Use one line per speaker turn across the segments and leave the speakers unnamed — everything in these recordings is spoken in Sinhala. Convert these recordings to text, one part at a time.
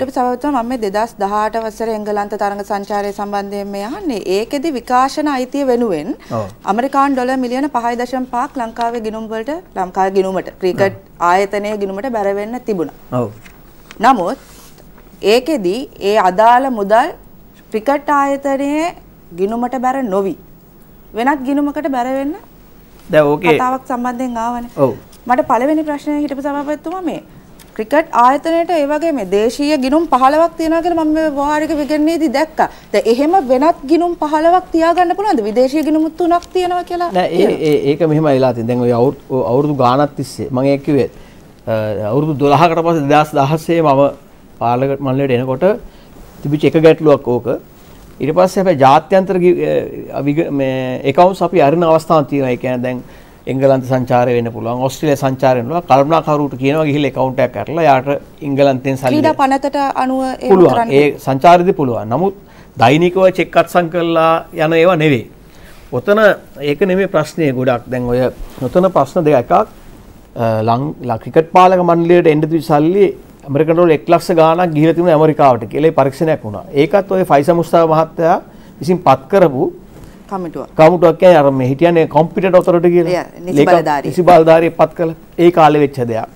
ඊට පස්සේ සභාපතිතුමා මම මේ 2018 වසරේ එංගලන්ත තරඟ සංචාරය සම්බන්ධයෙන් මේ අහන්නේ. ඒකෙදි විකාශන අයිතිය වෙනුවෙන් ඇමරිකානු ඩොලර් මිලියන 5.5ක් ලංකාවේ ගිණුම් වලට ලංකාවේ ගිණුමට ක්‍රිකට් ආයතනයේ ගිණුමට බැර වෙන්න තිබුණා.
ඔව්.
නමුත් ඒකෙදි ඒ අදාළ මුදල් ක්‍රිකට් ආයතනයේ ගිණුමට බැර නොවි වෙනත් ගිණුමකට බැර වෙන්න
දැන් ඕකේ
කතාවක් සම්බන්ධයෙන් ආවනේ.
ඔව්.
මට පළවෙනි ප්‍රශ්නය හිටපු සභාපතිතුමා මේ ක්‍රිකට් ආයතනයට ඒ වගේ මේ දේශීය ගිණුම් 15ක් තියෙනවා කියලා මම මේ වහාරික විගණනයේදී දැක්කා. දැන් එහෙම වෙනත් ගිණුම් 15ක් තියාගන්න පුළුවන්ද? විදේශීය ගිණුම් තුනක් තියෙනවා කියලා.
නෑ ඒ ඒක මෙහෙම වෙලා තියෙන. දැන් ඔය අවුරුදු ගාණක් තිස්සේ මම ඒක කිව්වේ අවුරුදු 12කට පස්සේ 2016 මම පාර්ලිමේන්තු මණ්ඩලයට එනකොට තිබිච්ච එක ගැටලුවක් ඕක. ඊට පස්සේ හැබැයි ජාත්‍යන්තර මේ එකවුන්ස් අපි අරින අවස්ථාවක් තියෙනවා. ඒ කියන්නේ දැන් එංගලන්ත සංචාරය වෙන්න පුළුවන්, ඕස්ට්‍රේලියා සංචාරය වෙන්න පුළුවන්. කල්පනාකරුට කියනවා ගිහිල්ලා account එකක් කරලා යාට ඉංගලන්තෙන් සල්ලි
ක්‍රීඩා පනතට අනුව
පුළුවන්. ඒ සංචාරදී පුළුවන්. නමුත් දෛනිකව චෙක් අත්සන් කරලා යන ඒවා නෙවෙයි. ඔතන ඒක නෙමෙයි ප්‍රශ්නේ ගොඩක්. දැන් ඔය ඔතන ප්‍රශ්න දෙක එකක් අ, ලං ක්‍රිකට් පාලක මණ්ඩලයට එන්න තිබි සල්ලි ඇමරිකන් ඩොලර් 1 ලක්ෂ ගාණක් ගිහිලා තිබුණා ඇමරිකාවට කියලා පරීක්ෂණයක් වුණා. ඒකත් ඔය ෆයිසා මුස්තාව මහත්තයා විසින් පත් කරපු
කමිටුව.
කමුටුවක් කියන්නේ අර මේ හිටියනේ කොම්පියුටර් ඔතොරිටි කියලා.
නිසි බලධාරී.
නිසි බලධාරියෙක් පත් කළා. ඒ කාලේ වෙච්ච දෙයක්.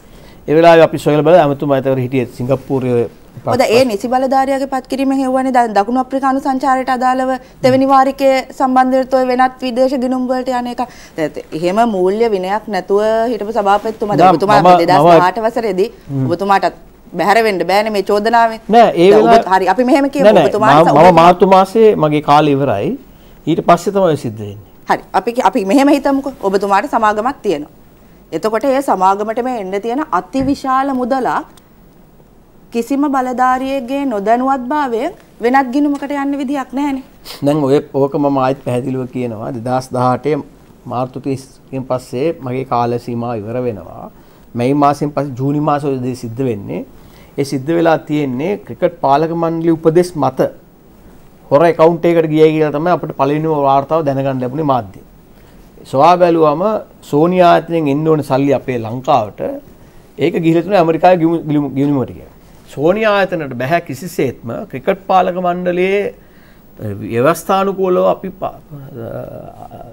ඒ වෙලාවේ අපි සොයලා බලලා අමතුමා ඒතර හිටියේ සිංගප්පූරුවේ
ඔද ඒ නිසි බලධාරියාගේ පත් කිරීමෙන් හෙව්වනේ දැන් දකුණු අප්‍රිකානු සංචාරයට අදාළව දෙවෙනි වාරිකයේ සම්බන්ධව ඔය වෙනත් විදේශ ගිණුම් වලට යන එක. එහෙම මූල්‍ය විනයක් නැතුව හිටපු සභාපතිතුමා ඔබතුමා
මම-
2018 වසරේදී ඔබතුමාටත් බැහැර වෙන්න බෑනේ මේ චෝදනාවෙන්.
නෑ ඒ වෙලාව
හරි අපි මෙහෙම කියමු ඔබතුමාට
මම- මම මාර්තු මාසේ මගේ කාලය ඉවරයි ඊට පස්සේ තමයි සිද්ධ වෙන්නේ.
හරි. අපි අපි මෙහෙම හිතමුකෝ. ඔබතුමාට සමාගමක් තියෙනවා. එතකොට ඒ සමාගමටම එන්න තියෙන අතිවිශාල මුදලක් කිසිම බලධාරියෙක්ගේ නොදැනුවත්භාවයෙන් වෙනත් ගිණුමකට යන්න විදියක් නැහැනේ.
දැන් ඔය ඕක මම ආයෙත් පැහැදිලිව කියනවා. 2018 මාර්තු 30කින් පස්සේ මගේ කාල සීමාව ඉවර වෙනවා. මැයි මාසෙන් පස්සේ ජූනි මාසෙ දේ සිද්ධ වෙන්නේ. ඒ සිද්ධ වෙලා තියෙන්නේ ක්‍රිකට් පාලක මණ්ඩලයේ උපදෙස් මත හොර account එකකට ගියයි කියලා තමයි අපිට පළවෙනිම වාර්තාව දැනගන්න ලැබුණේ මාධ්‍ය. සොයා බැලුවම සෝනි ආයතනයෙන් එන්න ඕන සල්ලි අපේ ලංකාවට ඒක ගිහිලා තුනේ ඇමරිකාවේ ගිණුමට කියලා. සෝනි ආයතනයට බැහැ කිසිසේත්ම ක්‍රිකට් පාලක මණ්ඩලයේ ව්‍යවස්ථානුකූලව අපි පා- අ,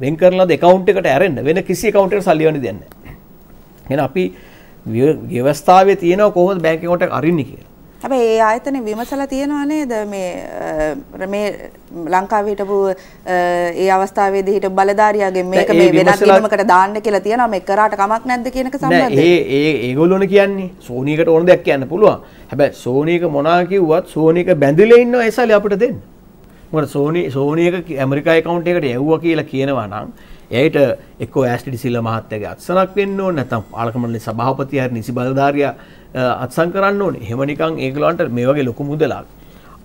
වෙන් කරලා account එකට ඇරෙන්න වෙන කිසි account එකකට සල්ලි යවන්න දෙන්නේ නැහැ. එහෙනම් අපි ව්‍ය- ව්‍යවස්ථාවේ තියෙනවා කොහොමද බැංක් account එක අරින්නේ කියලා.
හැබැයි ඒ ආයතනේ විමසලා තියෙනවා නේද මේ මේ ලංකාවේ හිටපු ඒ අවස්ථාවේදී හිටපු බලධාරියාගේ මේක
නෑ,
මේ වෙනත් ගිණුමකට දාන්න කියලා තියෙනවා මේ කරාට කමක් නැද්ද කියන එක
නෑ
සම්බන්ධයෙන්.
ඒ ඒ ඒගොල්ලෝනේ කියන්නේ සෝනියකට ඕන දෙයක් කියන්න පුළුවන්. හැබැයි සෝනියක මොනවා කිව්වත් සෝනියක බැඳිලා ඉන්නවා ඒ සල්ලි අපිට දෙන්න. මොකද සෝනි සෝනියක කි- ඇමරිකා account එකට යවුවා කියලා කියනවා නම් එයාට එක්කෝ ඇස්ටිඩි සිල්ල මහත්තයාගේ අත්සනක් වෙන්න ඕනේ නැත්නම් පාලක මණ්ඩලයේ සභාපති හරි නිසි බලධාරියා අ, අත්සන් කරන්න ඕනේ. එහෙම නිකන් ඒගොල්ලන්ට මේ වගේ ලොකු මුදලක්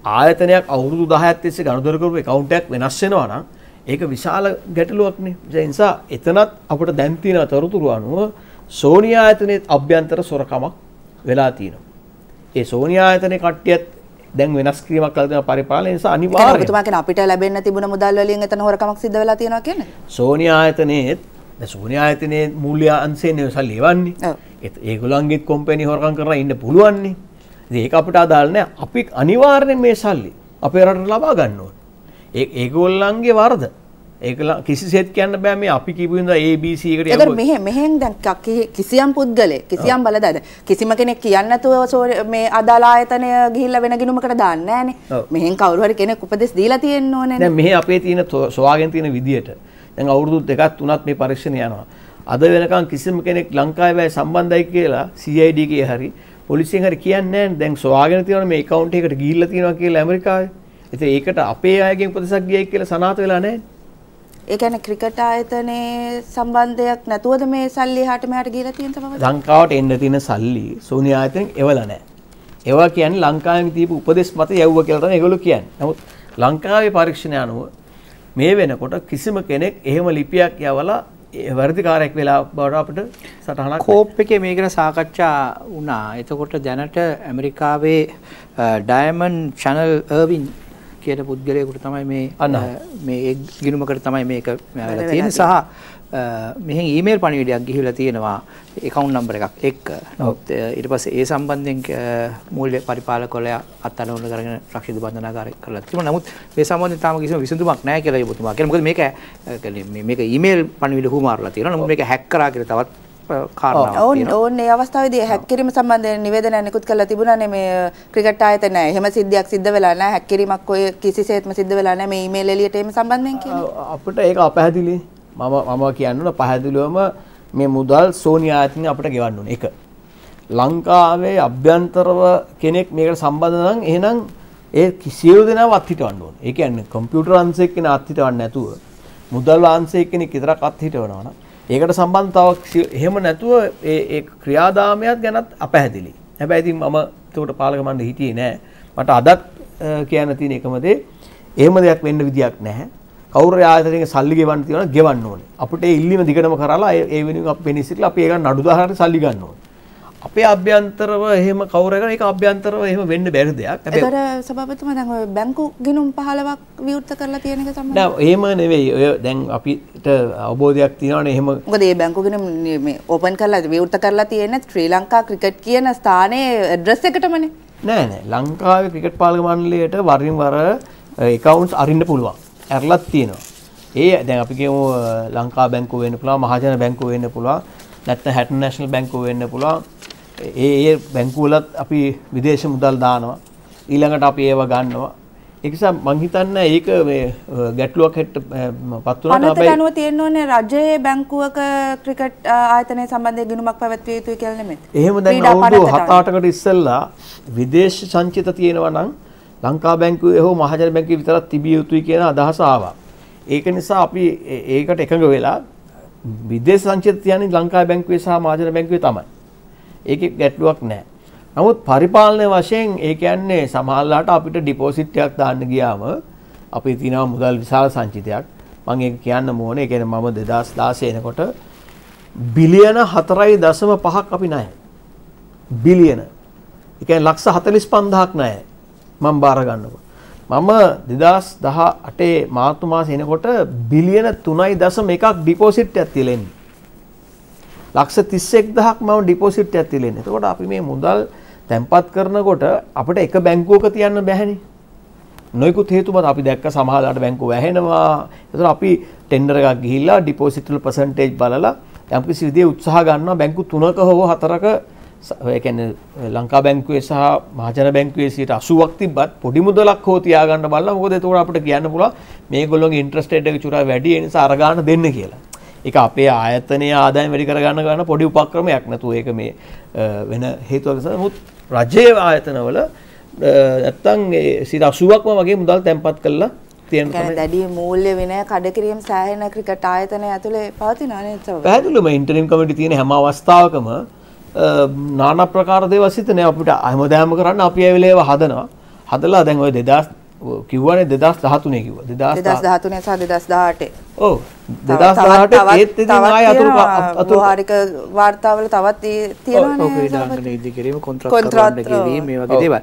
ආයතනයක් අවුරුදු 10ක් තිස්සේ ගනුදෙනු කරපු account එකක් වෙනස් වෙනවා නම් ඒක විශාල ගැටලුවක්නේ. ඒ නිසා එතනත් අපිට දැන් තියෙන තොරතුරු අනුව සෝනි ආයතනයේ අභ්‍යන්තර සොරකමක් වෙලා තියෙනවා. ඒ සෝනි ආයතනයේ කට්ටියත් දැන් වෙනස් කිරීමක් කළ දෙන පරිපාලන නිසා අනිවාර්යයෙන්
ඔබතුමා කියන අපිට ලැබෙන්න තිබුණ මුදල් වලින් එතන හොරකමක් සිද්ධ වෙලා තියෙනවා කියන්නේ.
සෝනි ආයතනයේත් දැන් සෝනි ආයතනයේ මූල්‍ය අංශයෙන් සල්ලි එවන්නේ. ඒගොල්ලන්ගේත් කොම්පැනි හොරකම් කරලා ඉන්න පුළුවන්නේ. ඉතින් ඒක අපිට අදාළ නැහැ. අපි අනිවාර්යෙන් මේ සල්ලි අපේ රටට ලබා ගන්න ඕනේ. ඒ ඒගොල්ලන්ගේ වරද. ඒගොල්ලන් කිසිසේත් කියන්න බෑ මේ අපි කියපු ඉඳලා ABC එකට
ඒතර
යවුවොත්-
මෙහෙ මෙහෙන් දැන් ක- කි- කිසියම් පුද්ගලෙක් කිසියම් බලදාද කිසිම කෙනෙක් කියන්නේ නැතුව මේ අදාළ ආයතනය ගිහිල්ලා වෙන ගිණුමකට දාන්නේ නැහනේ. මෙහෙන් කවුරු හරි කෙනෙක් උපදෙස් දීලා තියෙන්න ඕනේ
දැන් මෙහි අපේ තියෙන සොයාගෙන තියෙන විදියට දැන් අවුරුදු දෙකක් තුනක් මේ පරීක්ෂණ යනවා. අද වෙනකන් කිසිම කෙනෙක් ලංකාවේ සම්බන්ධයි කියලා CID එකේ හරි පොලිසියෙන් හරි කියන්නේ නැහැ. දැන් සොයාගෙන තියෙනවා මේ account එකකට ගිහිල්ලා තියෙනවා කියලා ඇමරිකාවේ. ඉතින් ඒකට අපේ අයගෙන් උපදෙසක් ගියයි කියලා සනාථ වෙලා නැහැ.
ඒ කියන්නේ ක්‍රිකට් ආයතනයේ සම්බන්ධයක් නැතුවද මේ සල්ලි එහාට මෙහාට ගිහිලා තියෙන තමයි.
ලංකාවට එන්න තියෙන සල්ලි සෝනි ආයතනෙන් එවලා නැහැ. ඒවා කියන්නේ ලංකාවේ තියපු උපදෙස් මත යවුවා කියලා තමයි ඒගොල්ලෝ කියන්නේ. නමුත් ලංකාවේ පරීක්ෂණ අනුව මේ වෙනකොට කිසිම කෙනෙක් එහෙම ලිපියක් යවලා ඒ වර්ධිකාරයක් වෙලා බවට අපිට සටහනක්
කෝප් එකේ මේ ගැන සාකච්ඡා වුණා. එතකොට දැනට ඇමරිකාවේ ඩයමන්ඩ් චැනල් අර්වින් කියන පුද්ගලයකුට තමයි මේ මේ ඒ ගිණුමකට තමයි මේක වෙලා තියෙන්නේ සහ මෙහෙන් ඊමේල් පණිවිඩයක් ගිහිලා තියෙනවා account number එකක් එක්ක. නමුත් ඊට පස්සේ ඒ සම්බන්ධයෙන් මූල්‍ය පරිපාලකවලයා අත්අඩංගුවට කරගෙන රක්ෂිත බන්ධනාගාරය කරලා තිබුණා. නමුත් මේ සම්බන්ධයෙන් තාම කිසිම විසඳුමක් නැහැ කියලා ඔබතුමා කියනවා. මොකද මේක අ, කියන්නේ මේ- මේක ඊමේල් පණිවිඩ හුමාරලා තියෙනවා. නමුත් මේක හැක් කරා කියලා තවත් කාරණාවක් තියෙනවා.
ඔවුන් ඒ අවස්ථාවේදී හැක් කිරීම සම්බන්ධයෙන් නිවේදනයක් නිකුත් කරලා තිබුණානේ මේ ක්‍රිකට් ආයතන එහෙම සිද්ධියක් සිද්ධ වෙලා නැහැ හැක් කිරීමක් ඔය කිසිසේත්ම සිද්ධ වෙලා නැහැ මේ ඊමේල් එළියට එීම සම්බන්ධයෙන් කියන්නේ.
අපිට ඒක අපැහැදිලි මම මම කියන්න ඕන පැහැදිලිවම මේ මුදල් සෝනි ආයතනය අපිට ගෙවන්න ඕනේ එක ලංකාවේ අභ්‍යන්තරව කෙනෙක් මේකට සම්බන්ධ නම් එහෙනම් ඒ සියලු දෙනාම අත්හිටවන්න ඕනේ. ඒ කියන්නේ කම්පියුටර් අංශයක් කෙනෙක් අත්හිටවන්න නැතුව මුදල් අංශයක් කෙනෙක් විතරක් අත්හිටවනවා නම් ඒකට සම්බන්ධ තව සිය- එහෙම නැතුව ඒ ක්‍රියාදාමයක් ගැනත් අපැහැදිලි. හැබැයි ඉතින් මම ඒකට පාලක මණ්ඩලෙ හිටියේ නෑ. මට අදත් කියන්න තියෙන එකම දේ එහෙම දෙයක් වෙන්න විදියක් නැහැ. කවුරු ආයතනයක සල්ලි ගෙවන්න තියෙනවා ගෙවන්න ඕනේ. අපිට ඒ ඉල්ලීම දිගටම කරලා ඒ වෙනුවෙන් අපි පෙනී සිටලා අපි ඒක නඩු දාහකට සල්ලි ගන්න ඕනේ. අපේ අභ්‍යන්තරව එහෙම කවුරු එකන ඒක අභ්‍යන්තරව එහෙම වෙන්න බැරි දෙයක්.
ඒතර සභාපතිතුමා දැන් ඔය බැංකු ගිණුම් 15ක් විවෘත කරලා තියෙන එක සම්බන්ධව
නෑ එහෙම නෙවෙයි. ඔය දැන් අපිට අවබෝධයක් තියෙනවානේ එහෙම
බැංකු ගිණුම් මේ ඕපන් කරලා විවෘත කරලා තියෙන්නේ ශ්‍රී ලංකා ක්‍රිකට් කියන ස්ථානයේ ඇඩ්‍රස් එකටමනේ.
නෑ නෑ ලංකාවේ ක්‍රිකට් පාලක මණ්ඩලයට වරින් වර එකවුන්ස් අරින්න පුළුවන්. ඇරලත් තියෙනවා. ඒ දැන් අපි කියමු අ, ලංකා බැංකුව වෙන්න පුළුවන්, මහජන බැංකුව වෙන්න පුළුවන්, නැත්නම් හැටන් නැෂනල් බැංකුව වෙන්න පුළුවන්. ඒ ඒ බැංකුවලත් අපි විදේශ මුදල් දානවා. ඊළඟට අපි ඒව ගන්නවා. ඒක නිසා මං හිතන්නේ ඒක මේ ගැටලුවක් හෙට පත් වුණාට හැබැයි
අනුව තියෙන්න ඕනේ රජයේ බැංකුවක ක්‍රිකට් ආයතනය සම්බන්ධයෙන් ගිණුමක් පැවැත්විය යුතුයි කියලා නෙමෙයි.
එහෙම දැන් අවුරුදු
පනතට අනුව.
7-8කට ඉස්සෙල්ලා විදේශ සංචිත තියෙනවා නම් ලංකා බැංකුවේ හෝ මහජන බැංකුවේ විතරක් තිබිය යුතුයි කියන අදහස ආවා. ඒක නිසා අපි ඒකට එකඟ වෙලා විදේශ සංචිත තියන්නේ ලංකා බැංකුවේ සහ මහජන බැංකුවේ තමයි. ඒකේ ගැටලුවක් නැහැ. නමුත් පරිපාලනය වශයෙන් ඒ කියන්නේ සමහරලාට අපිට ඩිපොසිට් එකක් දාන්න ගියාම අපි තියනවා මුදල් විශාල සංචිතයක්. මම ඒක කියන්න ඕනේ. ඒ කියන්නේ මම 2016 එනකොට බිලියන 4.5ක් අපි ණයයි. බිලියන. ඒ කියන්නේ ලක්ෂ 45000ක් ණයයි. මම බාර ගන්නකොට. මම 2018 මාර්තු මාසේ එනකොට බිලියන 3.1ක් ඩිපොසිට් එකක් තියලා ඉන්නේ. ලක්ෂ 31000ක් මම ඩිපොසිට් එකක් තියලා ඉන්නේ. එතකොට අපි මේ මුදල් තැන්පත් කරනකොට අපිට එක බැංකුවක තියන්න බැහැනේ. නොයෙකුත් හේතු මත අපි දැක්ක සමහරලාට බැංකුව වැහෙනවා. ඒතර අපි ටෙන්ඩර් එකක් ගිහිල්ලා ඩිපොසිට් වල පර්සන්ටේජ් බලලා යම්කිසි විදිහේ උත්සාහ ගන්නවා බැංකු තුනක හෝ හතරක ස- ඒ කියන්නේ ලංකා බැංකුවේ සහ මහජන බැංකුවේ 80ක් තිබ්බත් පොඩි මුදලක් හෝ තියාගන්න බලලා මොකද එතකොට අපිට කියන්න පුළුවන් මේගොල්ලෝගේ ඉන්ට්‍රස්ට් රේට් එක චුරා වැඩි ඒ නිසා අර ගන්න දෙන්න කියලා. ඒක අපේ ආයතනයේ ආදායම වැඩි කරගන්න ගන්න පොඩි උපක්‍රමයක් නැතුව ඒක මේ අ, වෙන හේතුවක් නිසා නමුත් රජයේ ආයතනවල නැත්තම් ඒ 80ක්ම වගේ මුදල් තැන්පත් කරලා තියෙන තමයි
දැඩි මූල්‍ය විනය කඩකිරීම සෑහෙන ක්‍රිකට් ආයතන ඇතුලේ පවතිනවා නේද සභාපති?
පැහැදිලිවම ඉන්ටරිම් කමිටි තියෙන හැම අවස්ථාවකම নানা ප්‍රකාර දේවල් සිතනේ අපිට හැමදාම කරන්න අපි ඇවිල්ලා ඒවා හදනවා. හදලා දැන් ඔය 2000 කිව්වනේ 2013 කිව්වා. 2013
2013 සහ 2018.
ඔව්
තව-
2018
තවත්-
ඒත් ඉතින් ආය අතුරු. අතුරු
ව්‍යවහාරික වාර්තාවල තවත්
ඔව්
තියෙනවා
ක්‍රීඩාංගන ඉදි කිරීම
කොන්ත්‍රාත්
කරවන්න කිරීම මේ වගේ
ඔව්.
දේවල්